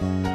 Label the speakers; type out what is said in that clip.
Speaker 1: Bye.